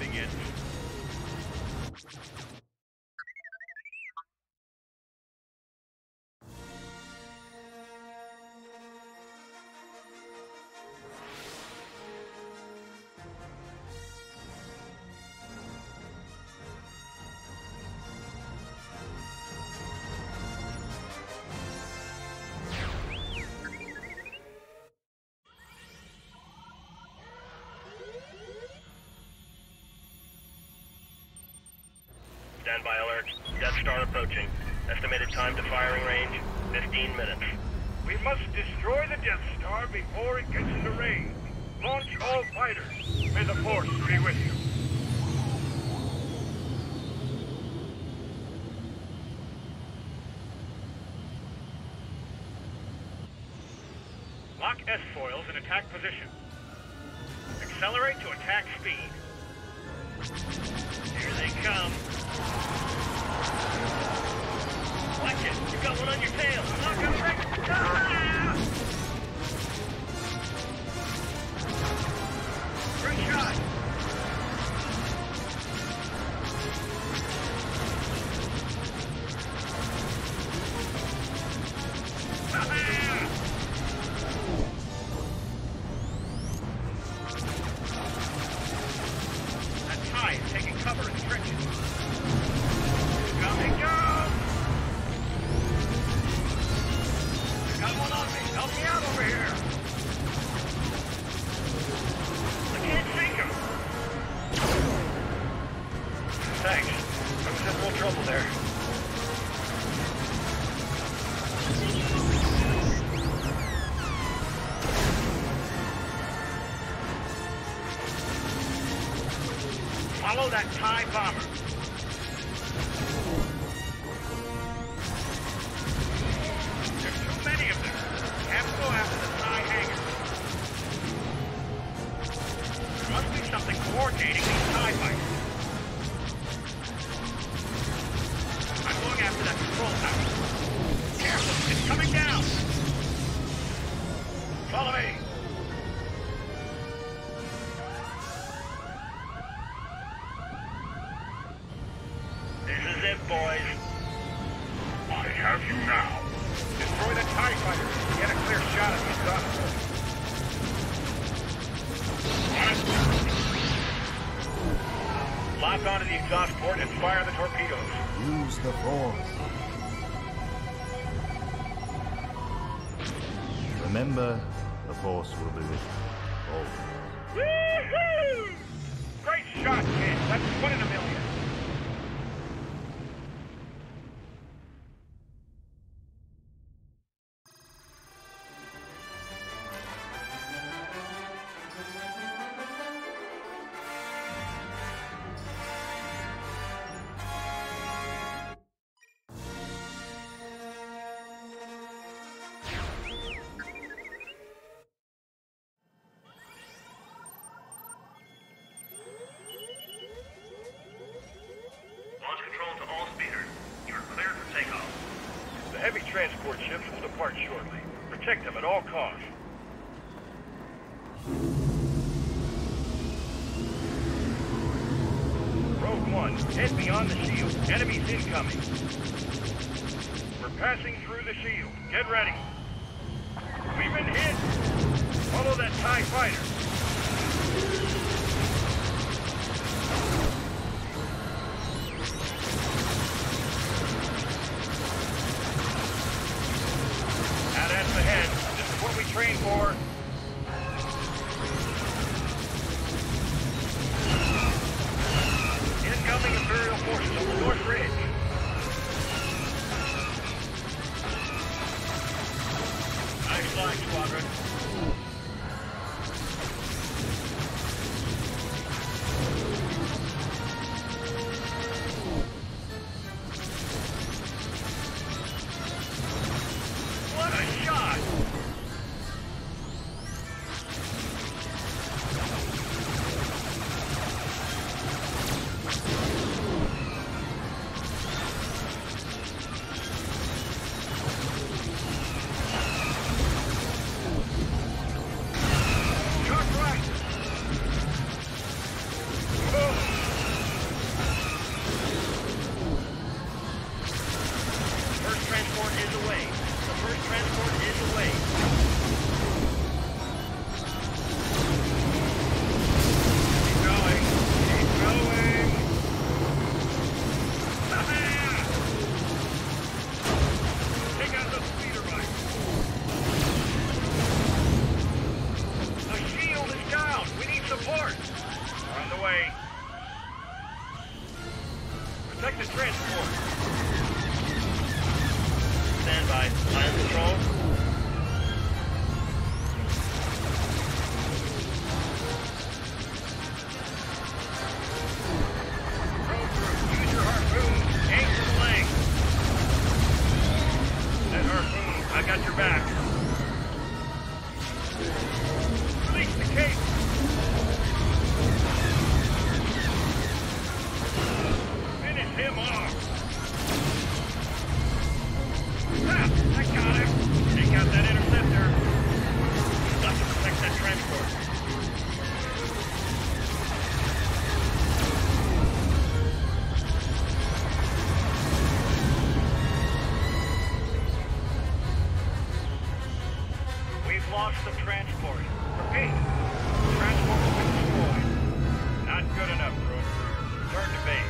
begins. Standby Death Star approaching. Estimated time to firing range, 15 minutes. We must destroy the Death Star before it gets into range. Launch all fighters. May the Force be with you. Lock S-foils in attack position. Accelerate to attack speed. Here they come. Watch it. You got one on your tail. Lock on right. Ah! Help me out over here. I can't sink him. Thanks. I was in trouble there. Follow that TIE bomber. That control tower. Careful, it's coming down. Follow me. This is it, boys. I have you now. Destroy the TIE fighters. Get a clear shot of these guns. Lock onto the exhaust port and fire the torpedoes. Use the force. Remember, the force will be with you. Always. Woo-hoo! Great shot, kid. That's one in a million. Transport ships will depart shortly. Protect them at all costs. Rogue One, head beyond the shield. Enemies incoming. We're passing through the shield. Get ready. We've been hit. Follow that TIE fighter. Transport is away. Stand. Line control. Use your harpoon. The leg. That harpoon, I got your back. Release the. Finish him off. lost the transport. Repeat, transport destroyed. Not good enough, Bruin. Return to base.